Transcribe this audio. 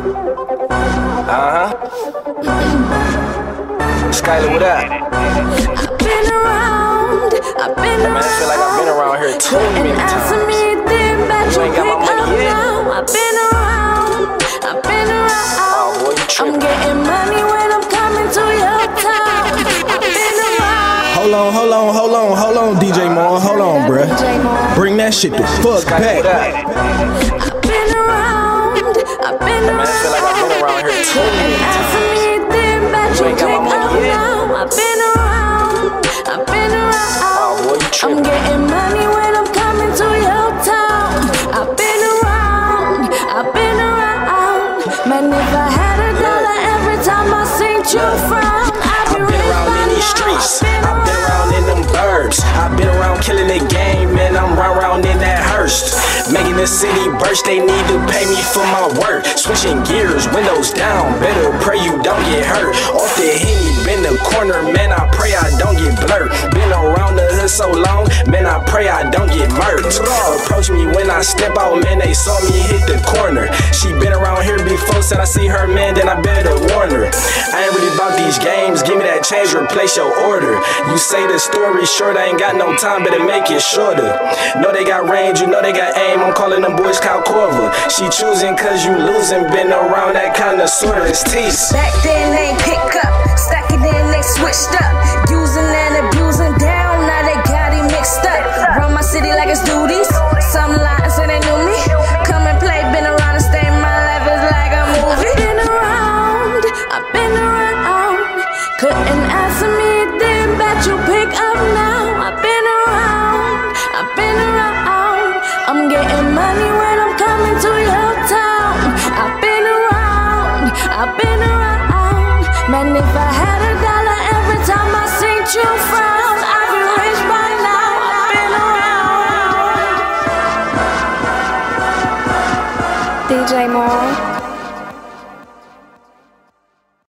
Uh huh. Skyla, what up? I've been around, I've been Man, I feel like I've been around here too many times. me then, bet You you ain't got my pick up money yet. now. I've been around, I've been around. Oh, boy, you I'm getting money when I'm coming to your town. I've been around. Hold on, hold on, hold on, hold on, DJ Moore, hold on, bruh. DJ Moore. Bring that shit the fuck Skyla, what back. up? I've been around, I've been I'm getting money when I'm coming to your town. I've been around, I've been around. Man, if I had a dollar every time I seen you frown, I'd be I've been around in these streets. I've been around in them burbs. I've been around killing the game, and I'm round round in that hearse. Making the city burst, they need to pay me for my work. Switching gears, windows down. Better pray you don't get hurt. Off the henny, been the corner, man. I pray I don't get blurred. So long, man. I pray I don't get murked. Approach me when I step out, man. They saw me hit the corner. She been around here before, said I see her, man. Then I better warn her. I ain't really about these games. Give me that change, replace your order. You say the story short, I ain't got no time, better make it shorter. Know they got range, you know they got aim. I'm calling them boys Corver. She choosing cause you losing. Been around that kind of sorta. It's tease. Back then they pick up, I'm getting money when I'm coming to your town. I've been around, I've been around. Man, if I had a dollar every time I seen you frown, I'd be rich by now. I've been around. DJ Moore.